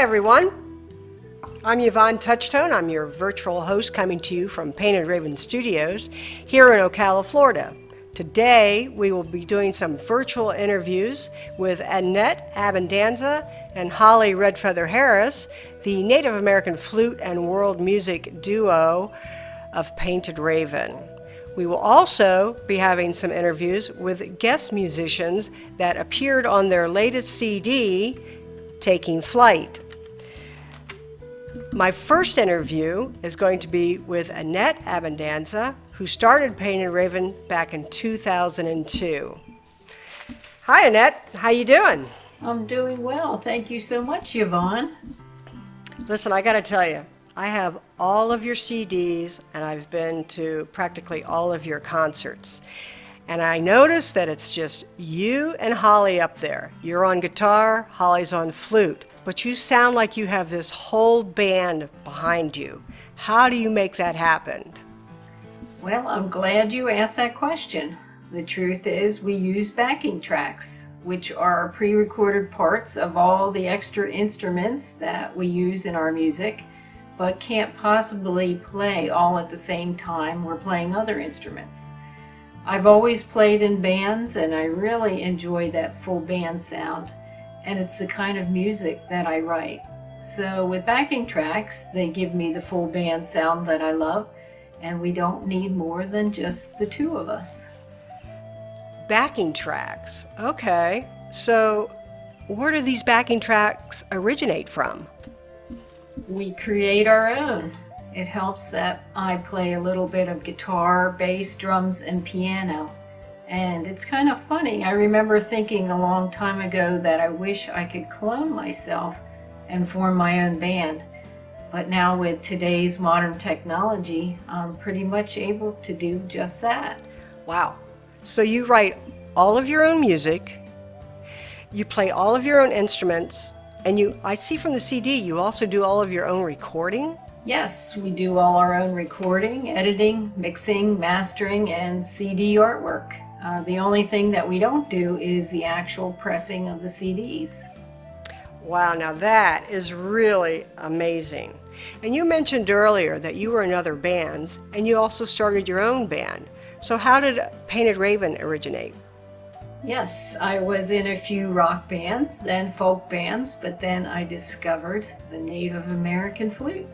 everyone. I'm Yvonne Touchtone. I'm your virtual host coming to you from Painted Raven Studios here in Ocala, Florida. Today, we will be doing some virtual interviews with Annette Abbondanza and Holly Redfeather Harris, the Native American flute and world music duo of Painted Raven. We will also be having some interviews with guest musicians that appeared on their latest CD, Taking Flight. My first interview is going to be with Annette Abbondanza, who started Painted Raven back in 2002. Hi Annette, how you doing? I'm doing well. Thank you so much, Yvonne. Listen, I got to tell you, I have all of your CDs and I've been to practically all of your concerts. And I noticed that it's just you and Holly up there. You're on guitar, Holly's on flute, but you sound like you have this whole band behind you. How do you make that happen? Well, I'm glad you asked that question. The truth is, we use backing tracks, which are pre recorded parts of all the extra instruments that we use in our music but can't possibly play all at the same time we're playing other instruments. I've always played in bands and I really enjoy that full band sound and it's the kind of music that I write. So with backing tracks, they give me the full band sound that I love and we don't need more than just the two of us. Backing tracks, okay. So where do these backing tracks originate from? we create our own. It helps that I play a little bit of guitar, bass, drums, and piano. And it's kind of funny. I remember thinking a long time ago that I wish I could clone myself and form my own band. But now with today's modern technology, I'm pretty much able to do just that. Wow. So you write all of your own music, you play all of your own instruments, and you, I see from the CD, you also do all of your own recording? Yes, we do all our own recording, editing, mixing, mastering, and CD artwork. Uh, the only thing that we don't do is the actual pressing of the CDs. Wow, now that is really amazing. And you mentioned earlier that you were in other bands and you also started your own band. So, how did Painted Raven originate? Yes, I was in a few rock bands, then folk bands, but then I discovered the Native American flute.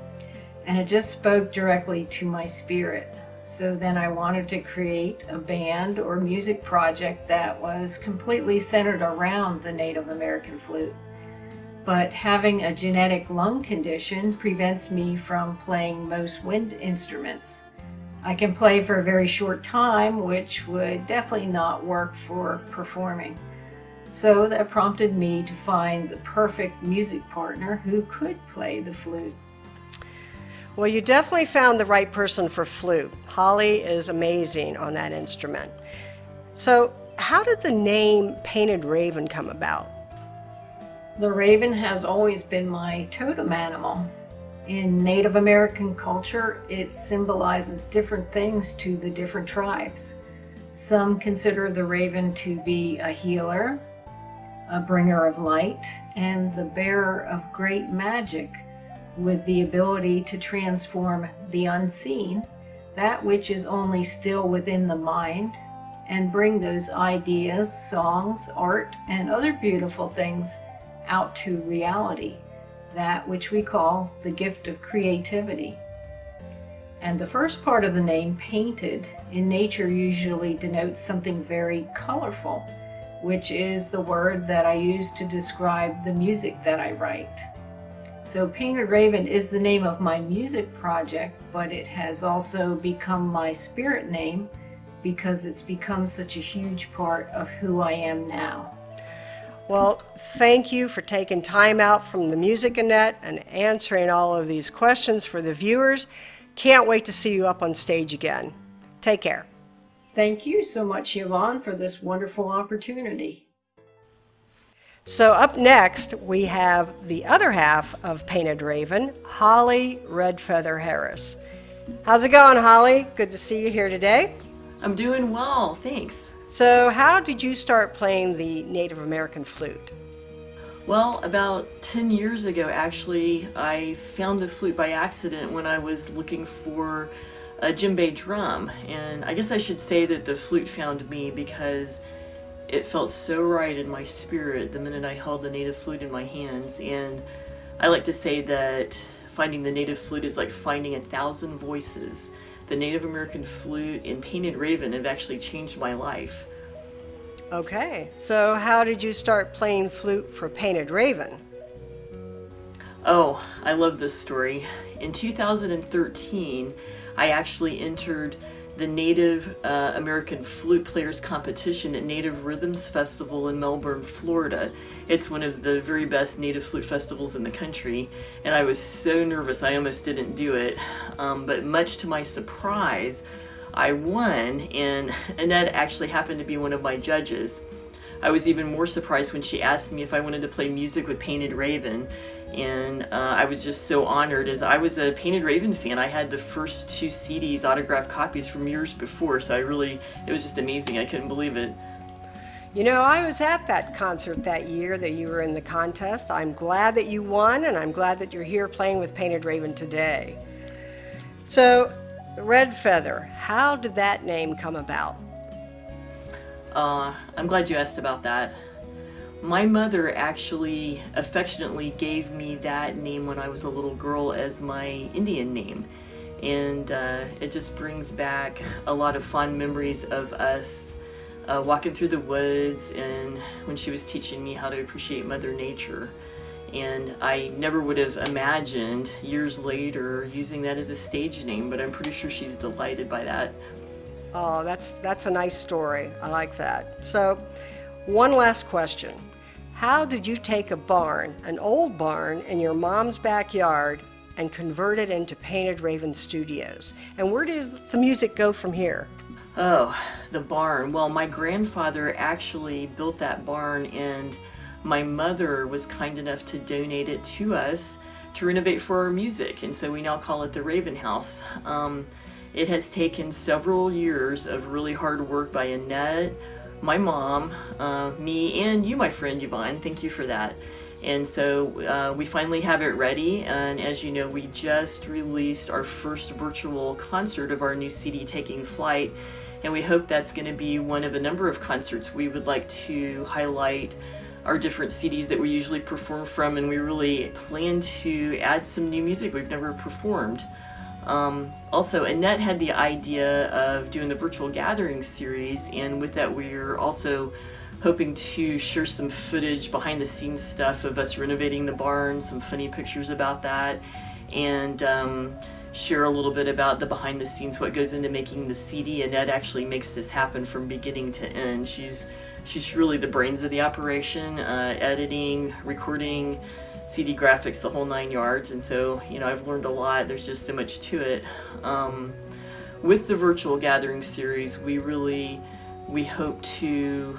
And it just spoke directly to my spirit. So then I wanted to create a band or music project that was completely centered around the Native American flute. But having a genetic lung condition prevents me from playing most wind instruments. I can play for a very short time, which would definitely not work for performing. So that prompted me to find the perfect music partner who could play the flute. Well, you definitely found the right person for flute. Holly is amazing on that instrument. So, how did the name Painted Raven come about? The raven has always been my totem animal. In Native American culture, it symbolizes different things to the different tribes. Some consider the raven to be a healer, a bringer of light, and the bearer of great magic with the ability to transform the unseen, that which is only still within the mind, and bring those ideas, songs, art, and other beautiful things out to reality that which we call the gift of creativity. And the first part of the name, painted, in nature usually denotes something very colorful, which is the word that I use to describe the music that I write. So Painted Raven is the name of my music project, but it has also become my spirit name because it's become such a huge part of who I am now. Well, thank you for taking time out from the Music Annette and answering all of these questions for the viewers. Can't wait to see you up on stage again. Take care. Thank you so much, Yvonne, for this wonderful opportunity. So, up next, we have the other half of Painted Raven, Holly Redfeather Harris. How's it going, Holly? Good to see you here today. I'm doing well, thanks. So, how did you start playing the Native American flute? Well, about 10 years ago, actually, I found the flute by accident when I was looking for a djembe drum. And I guess I should say that the flute found me because it felt so right in my spirit the minute I held the native flute in my hands. And I like to say that finding the native flute is like finding a thousand voices. The Native American flute and Painted Raven have actually changed my life. Okay, so how did you start playing flute for Painted Raven? Oh, I love this story. In 2013, I actually entered the Native uh, American Flute Players Competition at Native Rhythms Festival in Melbourne, Florida. It's one of the very best Native flute festivals in the country, and I was so nervous I almost didn't do it. Um, but much to my surprise, I won, and Annette actually happened to be one of my judges. I was even more surprised when she asked me if I wanted to play music with Painted Raven, and uh, I was just so honored as I was a Painted Raven fan. I had the first two CDs, autographed copies from years before, so I really, it was just amazing. I couldn't believe it. You know, I was at that concert that year that you were in the contest. I'm glad that you won, and I'm glad that you're here playing with Painted Raven today. So, Red Feather, how did that name come about? Uh, I'm glad you asked about that. My mother actually affectionately gave me that name when I was a little girl as my Indian name. And uh, it just brings back a lot of fond memories of us uh, walking through the woods and when she was teaching me how to appreciate Mother Nature. And I never would have imagined years later using that as a stage name, but I'm pretty sure she's delighted by that. Oh, that's, that's a nice story. I like that. So, one last question. How did you take a barn, an old barn, in your mom's backyard and convert it into Painted Raven Studios? And where does the music go from here? Oh, the barn. Well, my grandfather actually built that barn and my mother was kind enough to donate it to us to renovate for our music, and so we now call it the Raven House. Um, it has taken several years of really hard work by Annette, my mom, uh, me, and you, my friend Yvonne. Thank you for that. And so uh, we finally have it ready, and as you know, we just released our first virtual concert of our new CD, Taking Flight, and we hope that's going to be one of a number of concerts we would like to highlight our different CDs that we usually perform from, and we really plan to add some new music we've never performed. Um, also, Annette had the idea of doing the virtual gathering series, and with that, we're also hoping to share some footage, behind the scenes stuff of us renovating the barn, some funny pictures about that, and um, share a little bit about the behind the scenes, what goes into making the CD. Annette actually makes this happen from beginning to end. She's she's really the brains of the operation, uh, editing, recording, CD graphics, the whole nine yards. And so, you know, I've learned a lot. There's just so much to it. Um, with the virtual gathering series, we really, we hope to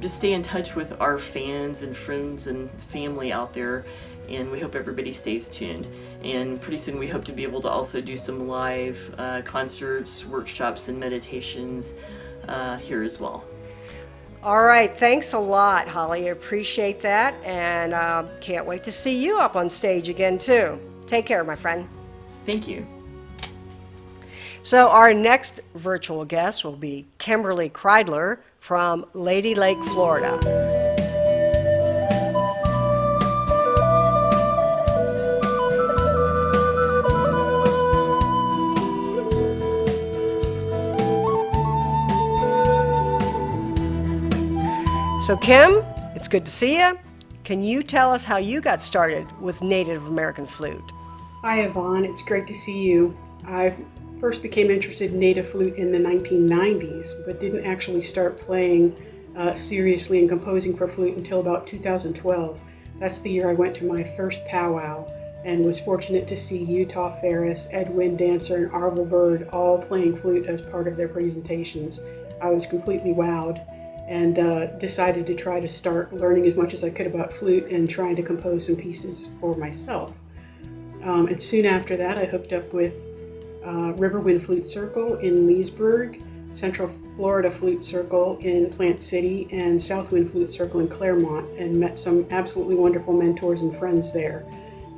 just stay in touch with our fans and friends and family out there. And we hope everybody stays tuned. And pretty soon we hope to be able to also do some live uh, concerts, workshops, and meditations uh, here as well. All right, thanks a lot, Holly. I appreciate that, and uh, can't wait to see you up on stage again, too. Take care, my friend. Thank you. So, our next virtual guest will be Kimberly Kridler from Lady Lake, Florida. So, Kim, it's good to see you. Can you tell us how you got started with Native American flute? Hi, Yvonne. It's great to see you. I first became interested in native flute in the 1990s, but didn't actually start playing uh, seriously and composing for flute until about 2012. That's the year I went to my first powwow and was fortunate to see Utah Ferris, Edwin Dancer, and Arvel Bird all playing flute as part of their presentations. I was completely wowed and uh, decided to try to start learning as much as I could about flute and trying to compose some pieces for myself. Um, and soon after that, I hooked up with uh, Riverwind Flute Circle in Leesburg. Central Florida Flute Circle in Plant City and Southwind Flute Circle in Clermont, and met some absolutely wonderful mentors and friends there.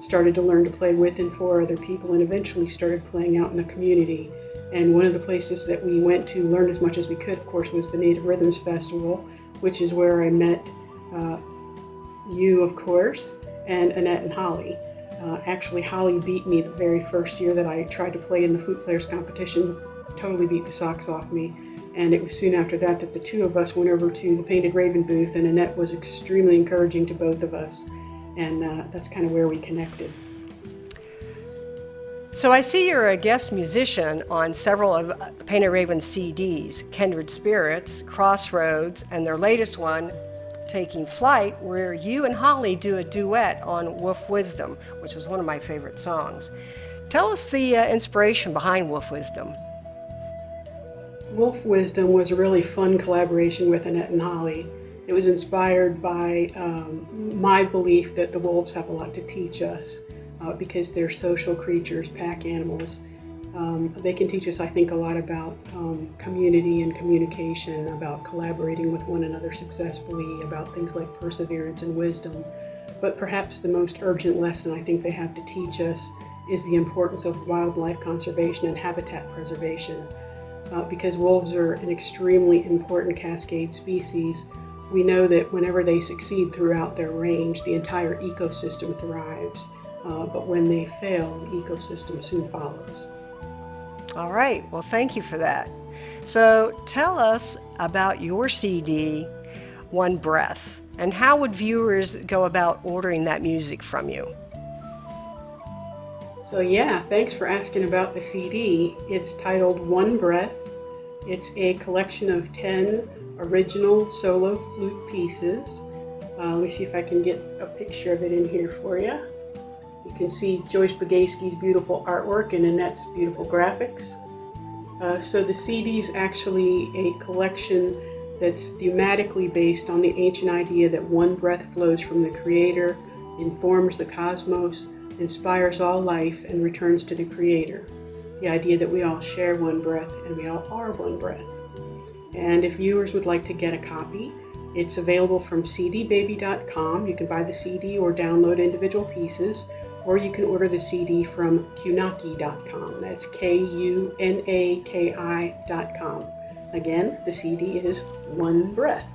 Started to learn to play with and for other people and eventually started playing out in the community. And one of the places that we went to learn as much as we could, of course, was the Native Rhythms Festival, which is where I met uh, you, of course, and Annette and Holly. Uh, actually, Holly beat me the very first year that I tried to play in the flute players competition totally beat the socks off me. And it was soon after that that the two of us went over to the Painted Raven booth, and Annette was extremely encouraging to both of us. And uh, that's kind of where we connected. So I see you're a guest musician on several of Painted Raven's CDs, Kindred Spirits, Crossroads, and their latest one, Taking Flight, where you and Holly do a duet on Wolf Wisdom, which is one of my favorite songs. Tell us the uh, inspiration behind Wolf Wisdom. Wolf Wisdom was a really fun collaboration with Annette and Holly. It was inspired by um, my belief that the wolves have a lot to teach us uh, because they're social creatures, pack animals. Um, they can teach us, I think, a lot about um, community and communication, about collaborating with one another successfully, about things like perseverance and wisdom. But perhaps the most urgent lesson I think they have to teach us is the importance of wildlife conservation and habitat preservation uh, because wolves are an extremely important cascade species. We know that whenever they succeed throughout their range, the entire ecosystem thrives. Uh, but when they fail, the ecosystem soon follows. All right. Well, thank you for that. So tell us about your CD, One Breath, and how would viewers go about ordering that music from you? So, yeah, thanks for asking about the CD. It's titled One Breath. It's a collection of 10 original solo flute pieces. Uh, let me see if I can get a picture of it in here for you. You can see Joyce Bagaski's beautiful artwork and Annette's beautiful graphics. Uh, so the CD is actually a collection that's thematically based on the ancient idea that one breath flows from the Creator, informs the cosmos, inspires all life, and returns to the Creator. The idea that we all share one breath and we all are one breath. And if viewers would like to get a copy, it's available from cdbaby.com. You can buy the CD or download individual pieces, or you can order the CD from kunaki.com. That's K U N A K I.com. Again, the CD is One Breath.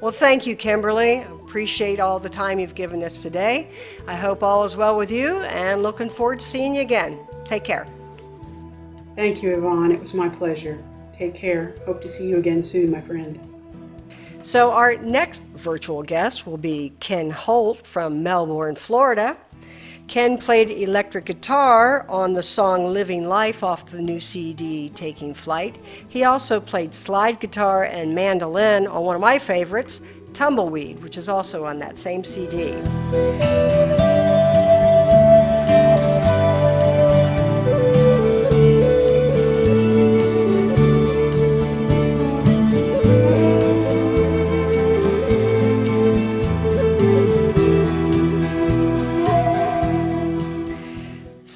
Well, thank you, Kimberly. Appreciate all the time you've given us today. I hope all is well with you and looking forward to seeing you again. Take care. Thank you, Yvonne. It was my pleasure. Take care. Hope to see you again soon, my friend. So, our next virtual guest will be Ken Holt from Melbourne, Florida. Ken played electric guitar on the song Living Life off the new CD Taking Flight. He also played slide guitar and mandolin on one of my favorites, Tumbleweed, which is also on that same CD.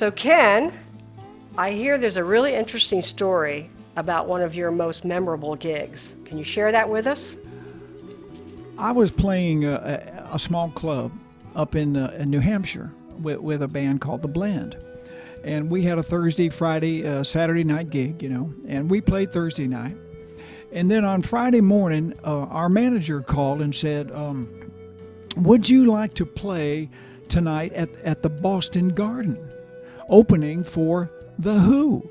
So, Ken, I hear there's a really interesting story about one of your most memorable gigs. Can you share that with us? I was playing a, a small club up in, uh, in New Hampshire with, with, a band called The Blend. And we had a Thursday, Friday, uh, Saturday night gig, you know, and we played Thursday night. And then on Friday morning, uh, our manager called and said, um, Would you like to play tonight at, at the Boston Garden? Opening for The Who.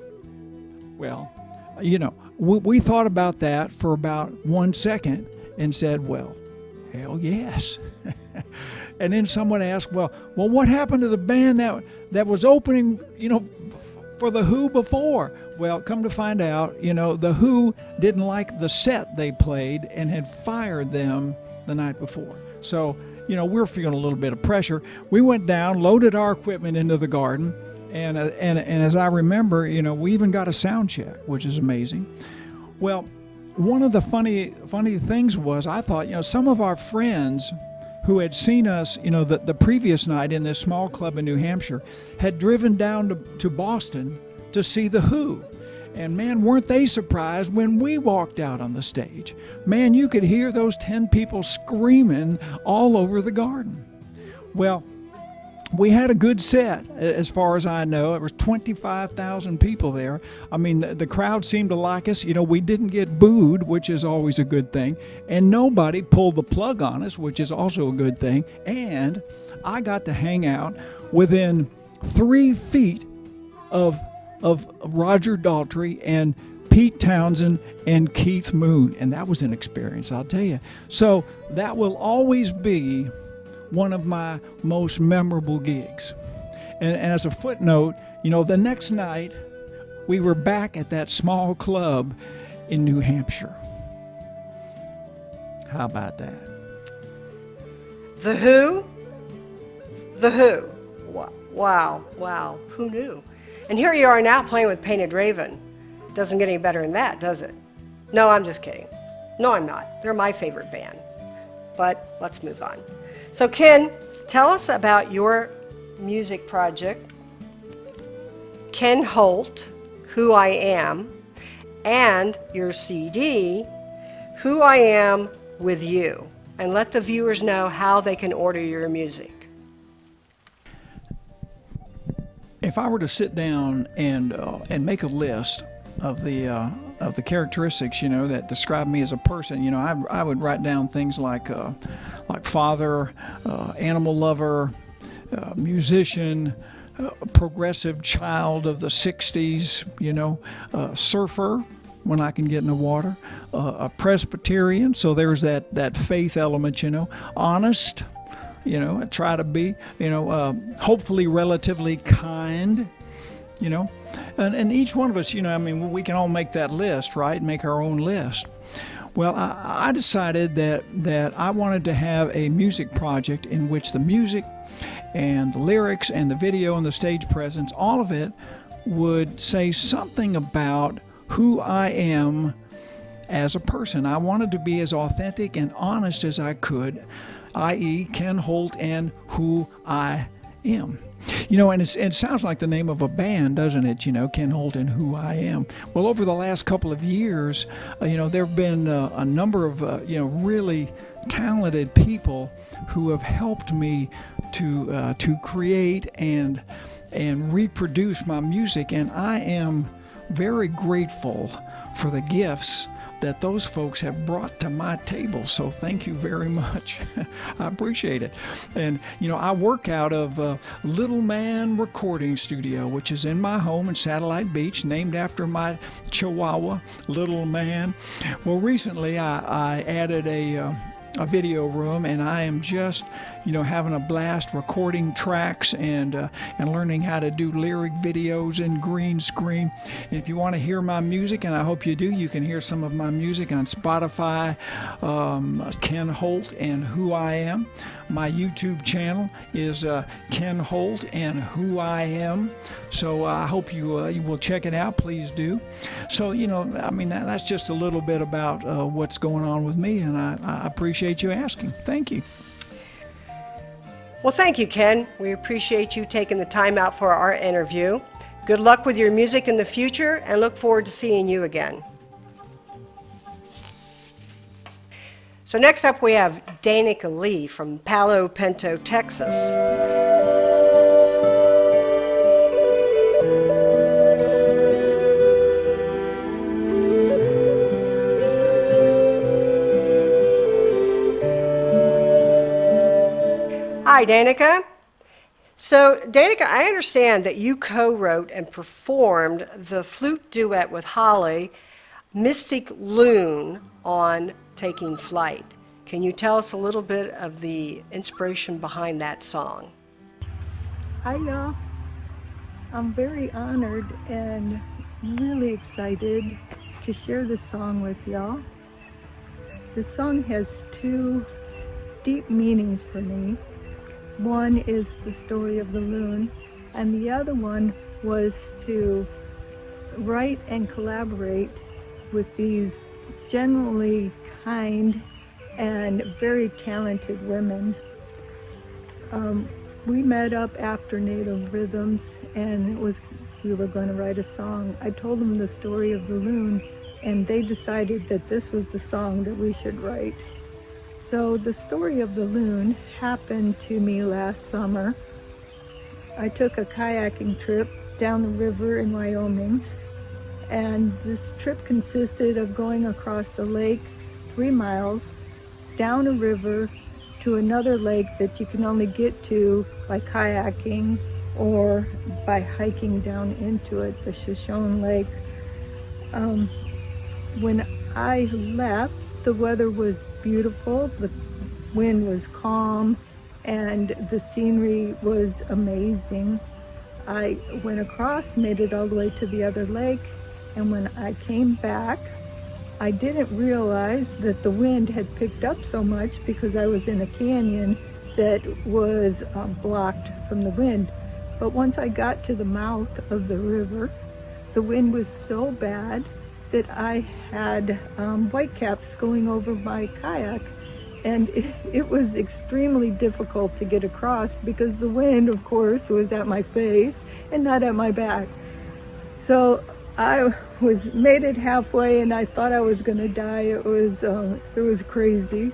Well, you know, we, we thought about that for about one second and said, well, hell yes. and then someone asked, well, well, what happened to the band that, that was opening, you know, for The Who before? Well, come to find out, you know, The Who didn't like the set they played and had fired them the night before. So, you know, we're feeling a little bit of pressure. We went down, loaded our equipment into the garden, and, uh, and, and as I remember, you know, we even got a sound check, which is amazing. Well, one of the funny funny things was I thought, you know, some of our friends who had seen us, you know, the, the previous night in this small club in New Hampshire had driven down to, to Boston to see The Who. And man, weren't they surprised when we walked out on the stage? Man, you could hear those 10 people screaming all over the garden. Well, we had a good set as far as I know. It was 25,000 people there. I mean, the, the, crowd seemed to like us. You know, we didn't get booed, which is always a good thing. And nobody pulled the plug on us, which is also a good thing. And I got to hang out within three feet of, of Roger Daltrey and Pete Townshend and Keith Moon. And that was an experience, I'll tell you. So that will always be one of my most memorable gigs. And, and as a footnote, you know, the next night we were back at that small club in New Hampshire. How about that? The Who? The Who. Wow, wow. Who knew? And here you are now playing with Painted Raven. Doesn't get any better than that, does it? No, I'm just kidding. No, I'm not. They're my favorite band. But let's move on. So, Ken, tell us about your music project, Ken Holt, Who I Am, and your CD, Who I Am with You, and let the viewers know how they can order your music. If I were to sit down and uh, and make a list of the uh, of the characteristics, you know, that describe me as a person, you know, I, I would write down things like uh, like father, uh, animal lover, uh, musician, uh, progressive child of the 60s, you know, surfer when I can get in the water, uh, a Presbyterian, so there's that, that faith element, you know, honest, you know, I try to be, you know, uh, hopefully relatively kind, you know, and, and each one of us, you know, I mean, we can all make that list, right? Make our own list. Well, I, I decided that, that I wanted to have a music project in which the music and the lyrics and the video and the stage presence, all of it would say something about who I am as a person. I wanted to be as authentic and honest as I could, i.e., Ken Holt and who I am. You know, and it sounds like the name of a band, doesn't it? You know, Ken Holt and Who I Am. Well, over the last couple of years, uh, you know, there have been uh, a number of, uh, you know, really talented people who have helped me to uh, to create and and reproduce my music, and I am very grateful for the gifts that those folks have brought to my table. So thank you very much. I appreciate it. And, you know, I work out of uh, Little Man Recording Studio, which is in my home in Satellite Beach, named after my Chihuahua, Little Man. Well, recently I, I added a. Uh, a video room, and I am just, you know, having a blast recording tracks and uh, and learning how to do lyric videos in green screen. And if you want to hear my music, and I hope you do, you can hear some of my music on Spotify, um, Ken Holt and Who I Am. My YouTube channel is uh, Ken Holt and Who I Am. So uh, I hope you uh, you will check it out. Please do. So you know, I mean, that, that's just a little bit about uh, what's going on with me, and I, I appreciate you asking. Thank you. Well, thank you, Ken. We appreciate you taking the time out for our interview. Good luck with your music in the future and look forward to seeing you again. So next up we have Danica Lee from Palo Pinto, Texas. Hi, Danica. So, Danica, I understand that you co wrote and performed the flute duet with Holly, Mystic Loon, on Taking Flight. Can you tell us a little bit of the inspiration behind that song? Hi, y'all. I'm very honored and really excited to share this song with y'all. This song has two deep meanings for me. One is the story of the loon, and the other one was to write and collaborate with these generally kind and very talented women. Um, we met up after Native Rhythms, and it was we were going to write a song. I told them the story of the loon, and they decided that this was the song that we should write. So the story of the loon happened to me last summer. I took a kayaking trip down the river in Wyoming, and this trip consisted of going across the lake three miles, down a river to another lake that you can only get to by kayaking or by hiking down into it, the Shoshone Lake. Um, when I left, the weather was beautiful, the wind was calm, and the scenery was amazing. I went across, made it all the way to the other lake, and when I came back, I didn't realize that the wind had picked up so much because I was in a canyon that was um, blocked from the wind. But once I got to the mouth of the river, the wind was so bad that I had um, whitecaps going over my kayak. And it, it was extremely difficult to get across because the wind, of course, was at my face and not at my back. So I was made it halfway and I thought I was gonna die. It was, uh, it was crazy.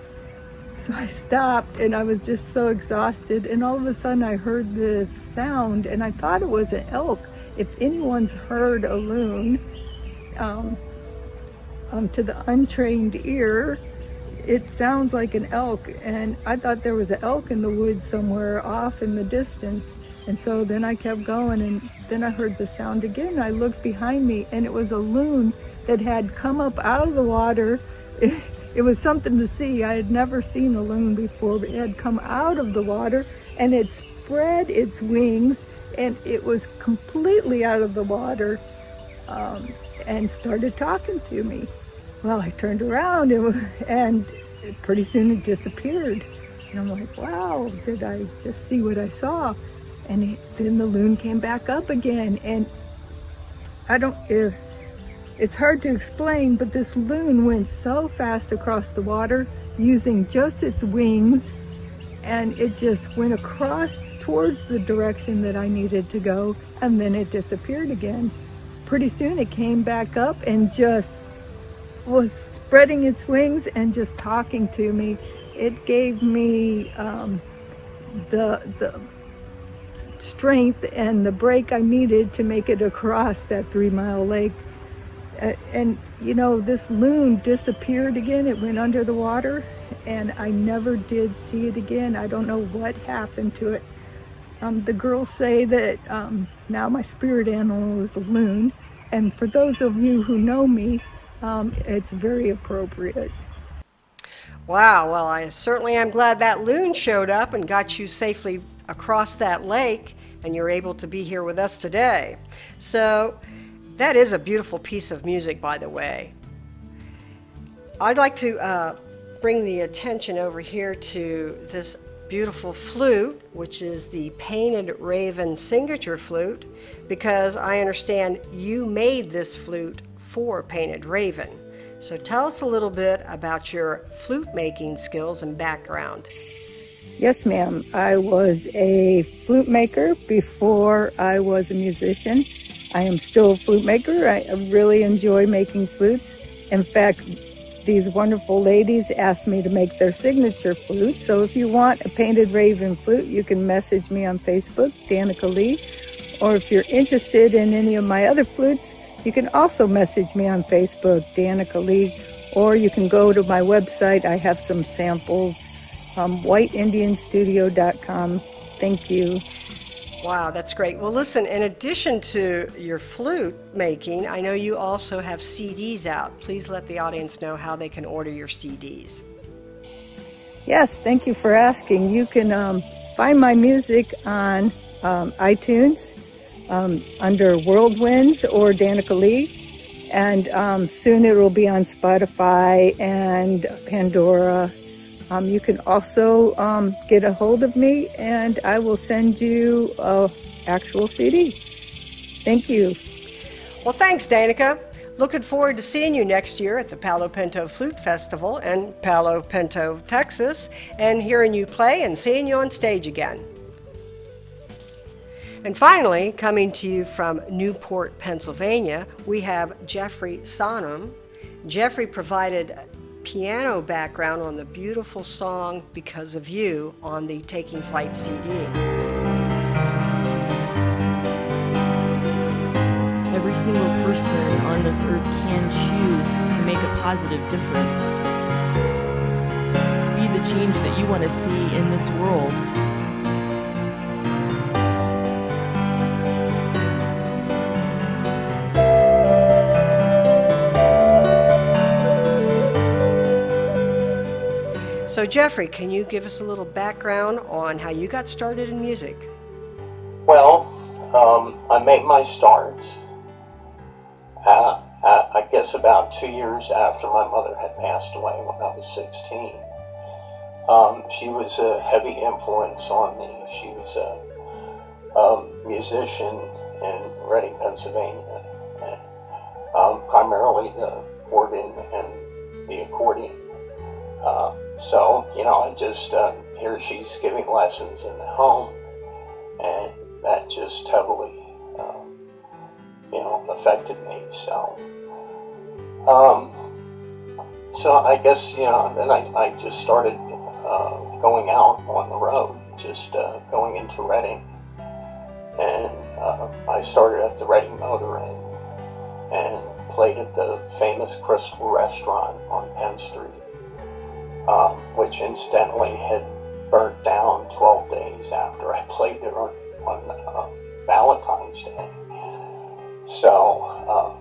So I stopped and I was just so exhausted. And all of a sudden I heard this sound and I thought it was an elk. If anyone's heard a loon, um, um, to the untrained ear, it sounds like an elk. And I thought there was an elk in the woods somewhere off in the distance. And so then I kept going and then I heard the sound again. I looked behind me and it was a loon that had come up out of the water. It, it was something to see. I had never seen a loon before, but it had come out of the water and it spread its wings and it was completely out of the water. Um, and started talking to me. Well, I turned around and, and pretty soon it disappeared. And I'm like, wow, did I just see what I saw? And then the loon came back up again. And I don't, uh, it's hard to explain, but this loon went so fast across the water using just its wings and it just went across towards the direction that I needed to go and then it disappeared again pretty soon it came back up and just was spreading its wings and just talking to me. It gave me um, the, the strength and the break I needed to make it across that three mile lake. And you know, this loon disappeared again. It went under the water and I never did see it again. I don't know what happened to it. Um, the girls say that um, now my spirit animal is a loon. And for those of you who know me, um, it's very appropriate. Wow, well, I certainly am glad that loon showed up and got you safely across that lake and you're able to be here with us today. So, that is a beautiful piece of music, by the way. I'd like to uh, bring the attention over here to this beautiful flute, which is the Painted Raven signature flute, because I understand you made this flute for Painted Raven. So tell us a little bit about your flute making skills and background. Yes, ma'am. I was a flute maker before I was a musician. I am still a flute maker. I really enjoy making flutes. In fact, these wonderful ladies asked me to make their signature flute. So if you want a painted raven flute, you can message me on Facebook, Danica Lee. Or if you're interested in any of my other flutes, you can also message me on Facebook, Danica Lee. Or you can go to my website. I have some samples, um, whiteindianstudio.com. Thank you. Wow, that's great. Well, listen, in addition to your flute making, I know you also have CDs out. Please let the audience know how they can order your CDs. Yes, thank you for asking. You can um, find my music on um, iTunes um, under Whirlwinds or Danica Lee. And um, soon it will be on Spotify and Pandora um, you can also um, get a hold of me and I will send you a actual CD. Thank you. Well, thanks, Danica. Looking forward to seeing you next year at the Palo Pinto Flute Festival in Palo Pinto, Texas, and hearing you play and seeing you on stage again. And finally, coming to you from Newport, Pennsylvania, we have Geoffrey Sonnen. Geoffrey provided piano background on the beautiful song Because of You on the Taking Flight CD. Every single person on this earth can choose to make a positive difference. Be the change that you want to see in this world. So, Geoffrey, can you give us a little background on how you got started in music? Well, um, I made my start, uh, I guess, about two years after my mother had passed away when I was 16. Um, she was a heavy influence on me. She was a, a musician in Reading, Pennsylvania, and, um, primarily the organ and the accordion. Uh, so, you know, I just, uh, here she's giving lessons in the home, and that just heavily, um, you know, affected me. So, um, so I guess, you know, then I, I just started uh, going out on the road, just uh, going into Reading. And uh, I started at the Reading Motor Inn and played at the famous Crystal Restaurant on Penn Street um, which incidentally had burnt down 12 days after I played there on, on uh, Valentine's Day. So uh,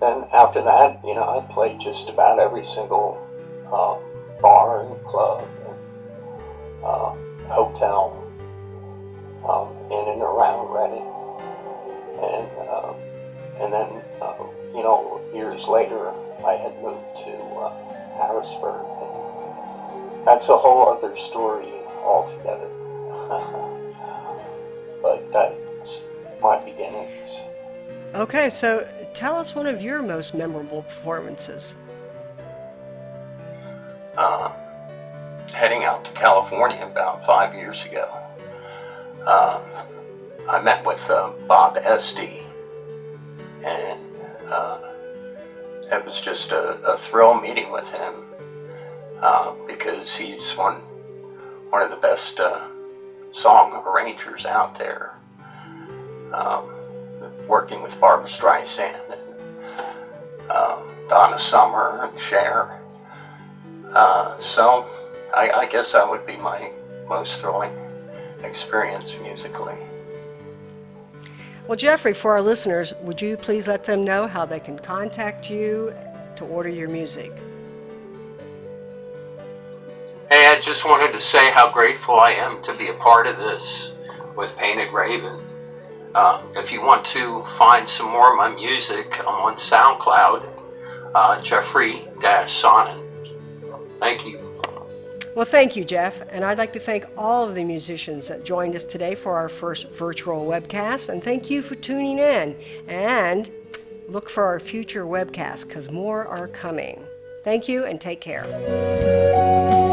then after that, you know, I played just about every single uh, bar and club and uh, hotel um, in and around Reading. And, uh, and then, uh, you know, years later, I had moved to Harrisburg. That's a whole other story altogether. but that's my beginnings. Okay, so tell us one of your most memorable performances. Uh, heading out to California about five years ago, uh, I met with uh, Bob Esty, and uh, it was just a, a thrill meeting with him uh, because he's one one of the best uh, song arrangers out there. Um, working with Barbra Streisand and uh, Donna Summer and Cher. Uh, so I, I guess that would be my most thrilling experience musically. Well, Geoffrey, for our listeners, would you please let them know how they can contact you to order your music? I just wanted to say how grateful I am to be a part of this with Painted Raven. Uh, if you want to find some more of my music, I'm on SoundCloud, uh, Geoffrey Sonnen. Thank you. Well, thank you, Jeff. And I'd like to thank all of the musicians that joined us today for our first virtual webcast. And thank you for tuning in. And look for our future webcasts because more are coming. Thank you and take care.